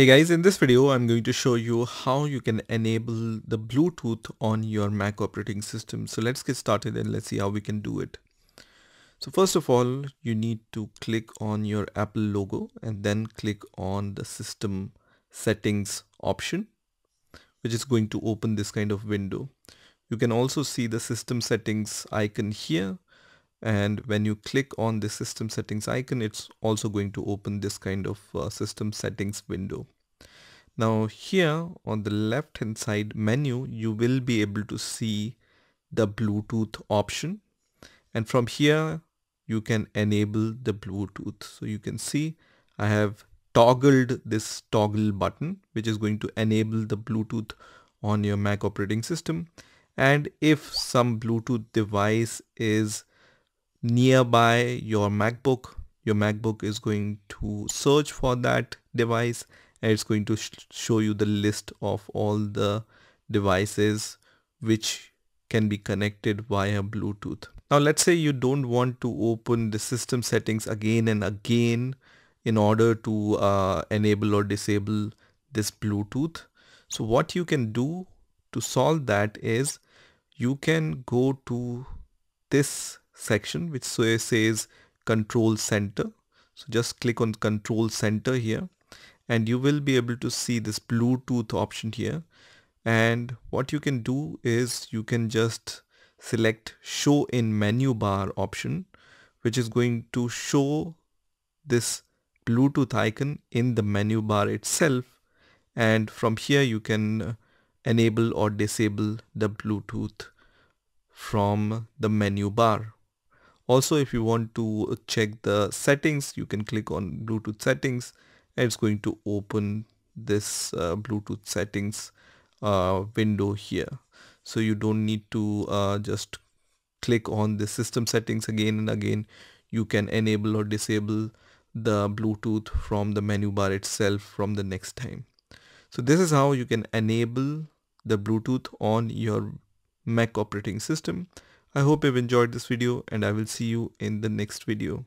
Hey guys, in this video I'm going to show you how you can enable the Bluetooth on your Mac operating system. So let's get started and let's see how we can do it. So first of all, you need to click on your Apple logo and then click on the system settings option, which is going to open this kind of window. You can also see the system settings icon here and when you click on the system settings icon it's also going to open this kind of uh, system settings window. Now here on the left hand side menu you will be able to see the Bluetooth option. And from here you can enable the Bluetooth. So you can see I have toggled this toggle button which is going to enable the Bluetooth on your Mac operating system. And if some Bluetooth device is nearby your MacBook. Your MacBook is going to search for that device and it's going to sh show you the list of all the devices which can be connected via Bluetooth. Now let's say you don't want to open the system settings again and again in order to uh, enable or disable this Bluetooth. So what you can do to solve that is you can go to this section which says control center. So just click on control center here and you will be able to see this bluetooth option here. And what you can do is you can just select show in menu bar option which is going to show this bluetooth icon in the menu bar itself. And from here you can enable or disable the bluetooth from the menu bar also if you want to check the settings you can click on bluetooth settings. And it's going to open this uh, bluetooth settings uh, window here. So you don't need to uh, just click on the system settings again and again. You can enable or disable the bluetooth from the menu bar itself from the next time. So this is how you can enable the bluetooth on your mac operating system I hope you've enjoyed this video and I will see you in the next video.